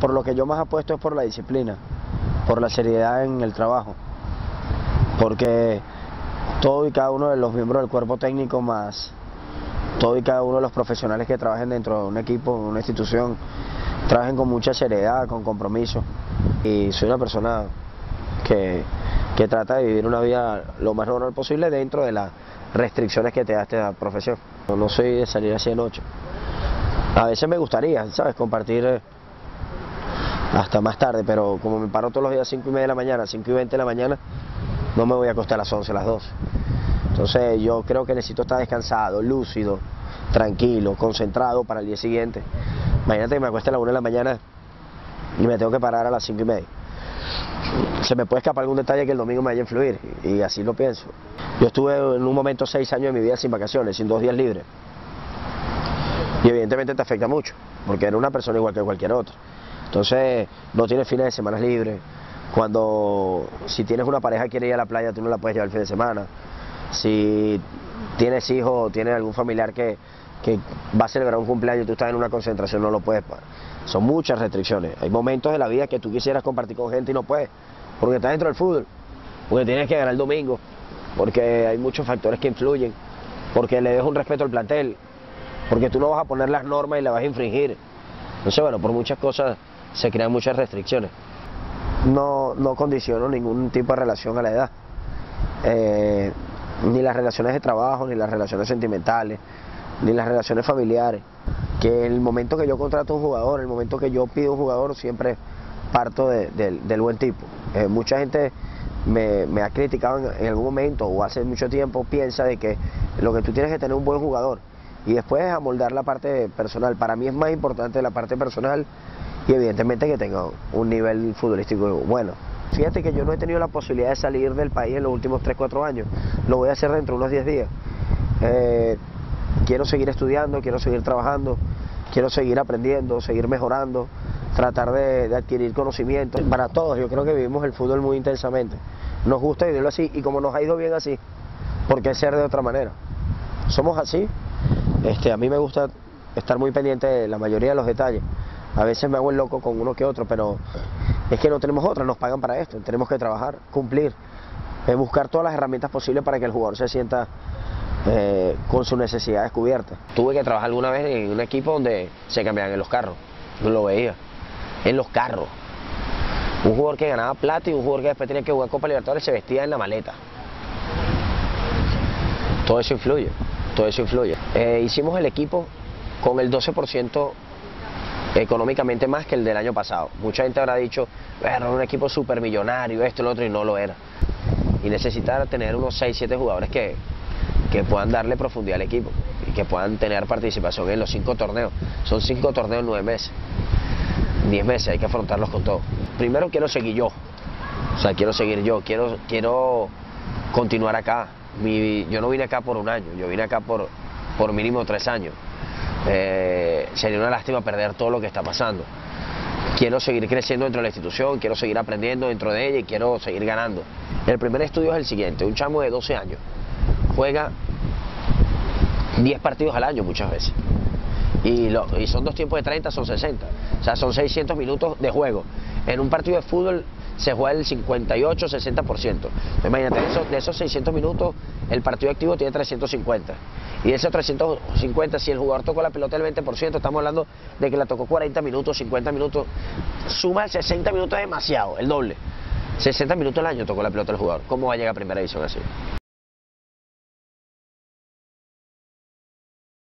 Por lo que yo más apuesto es por la disciplina, por la seriedad en el trabajo, porque todo y cada uno de los miembros del cuerpo técnico más todo y cada uno de los profesionales que trabajen dentro de un equipo, una institución, trabajen con mucha seriedad, con compromiso. Y soy una persona que, que trata de vivir una vida lo más normal posible dentro de las restricciones que te da esta profesión. No soy de salir así de noche. A veces me gustaría, ¿sabes?, compartir eh, hasta más tarde, pero como me paro todos los días a 5 y media de la mañana, 5 y 20 de la mañana, no me voy a acostar a las 11, a las 12. Entonces yo creo que necesito estar descansado, lúcido, tranquilo, concentrado para el día siguiente. Imagínate que me acueste a las 1 de la mañana y me tengo que parar a las 5 y media. Se me puede escapar algún detalle que el domingo me vaya a influir y así lo pienso. Yo estuve en un momento seis años de mi vida sin vacaciones, sin dos días libres. Y evidentemente te afecta mucho, porque eres una persona igual que cualquier otra. Entonces no tienes fines de semana libres. Cuando si tienes una pareja que quiere ir a la playa, tú no la puedes llevar el fin de semana. Si tienes hijos o tienes algún familiar que, que va a celebrar un cumpleaños y tú estás en una concentración, no lo puedes. Son muchas restricciones. Hay momentos de la vida que tú quisieras compartir con gente y no puedes, porque estás dentro del fútbol, porque tienes que ganar el domingo, porque hay muchos factores que influyen, porque le dejas un respeto al plantel, porque tú no vas a poner las normas y las vas a infringir. Entonces, bueno, por muchas cosas se crean muchas restricciones. No, no condiciono ningún tipo de relación a la edad. Eh, ni las relaciones de trabajo, ni las relaciones sentimentales, ni las relaciones familiares. Que el momento que yo contrato a un jugador, el momento que yo pido un jugador, siempre parto de, de, del buen tipo. Eh, mucha gente me, me, ha criticado en, en, algún momento o hace mucho tiempo piensa de que lo que tú tienes que tener un buen jugador y después amoldar la parte personal. Para mí es más importante la parte personal y evidentemente que tenga un nivel futbolístico bueno. Fíjate que yo no he tenido la posibilidad de salir del país en los últimos 3-4 años. Lo voy a hacer dentro de unos 10 días. Eh, quiero seguir estudiando, quiero seguir trabajando, quiero seguir aprendiendo, seguir mejorando, tratar de, adquirir conocimiento. Para todos, yo creo que vivimos el fútbol muy intensamente. Nos gusta vivirlo así y como nos ha ido bien así, ¿por qué ser de otra manera? Somos así. Este, a mí me gusta estar muy pendiente de la mayoría de los detalles. A veces me hago el loco con uno que otro, pero es que no tenemos otra, nos pagan para esto, tenemos que trabajar, cumplir, buscar todas las herramientas posibles para que el jugador se sienta eh, con sus necesidades cubiertas. Tuve que trabajar alguna vez en un equipo donde se cambiaban en los carros, no lo veía, en los carros. Un jugador que ganaba plata y un jugador que después tenía que jugar Copa Libertadores se vestía en la maleta. Todo eso influye, todo eso influye. Eh, hicimos el equipo con el 12% económicamente más que el del año pasado. Mucha gente habrá dicho, era un equipo supermillonario, esto, lo otro, y no lo era. Y necesitar tener unos 6, 7 jugadores que, que puedan darle profundidad al equipo y que puedan tener participación en los cinco torneos. Son cinco torneos nueve meses, diez meses, hay que afrontarlos con todo. Primero quiero seguir yo, o sea, quiero seguir yo, quiero, quiero continuar acá. Yo no vine acá por un año, yo vine acá por, por mínimo tres años. Eh, sería una lástima perder todo lo que está pasando. Quiero seguir creciendo dentro de la institución, quiero seguir aprendiendo dentro de ella y quiero seguir ganando. El primer estudio es el siguiente, un chamo de 12 años juega 10 partidos al año muchas veces. Y, lo, y, son dos tiempos de 30, son 60. O sea, son 600 minutos de juego. En un partido de fútbol se juega el 58, 60%. Imagínate, de esos, de esos 600 minutos, el partido activo tiene 350. Y de esos 350, si el jugador tocó la pelota el 20%, estamos hablando de que la tocó 40 minutos, 50 minutos. Suma 60 minutos demasiado, el doble. 60 minutos al año tocó la pelota el jugador. ¿Cómo va a llegar a primera división así?